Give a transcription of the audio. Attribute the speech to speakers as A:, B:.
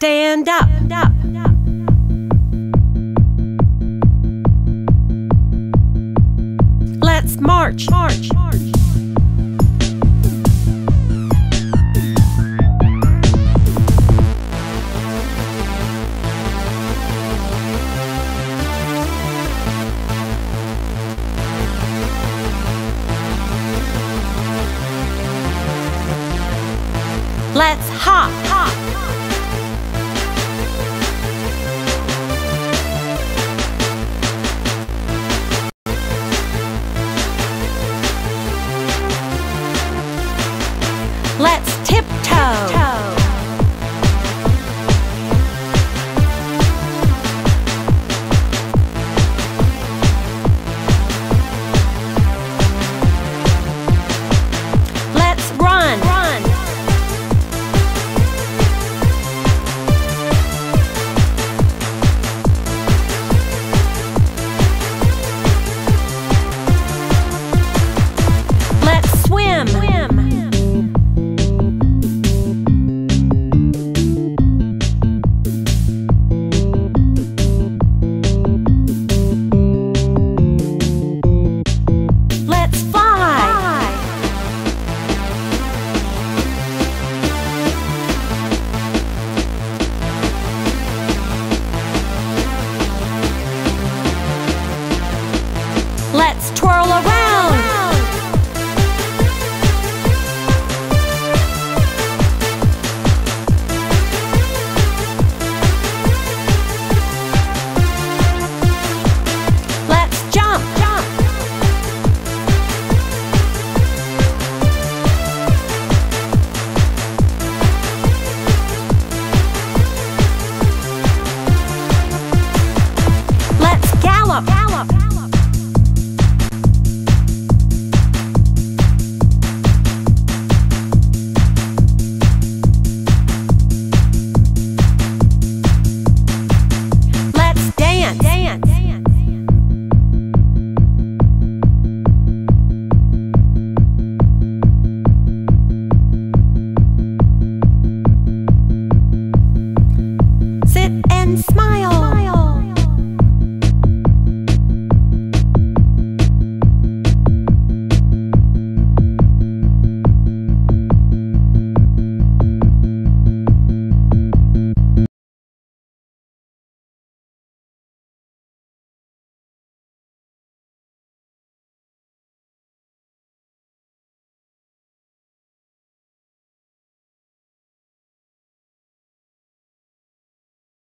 A: stand up. up. Let's march. march. Let's hop. hop. Tiptoe.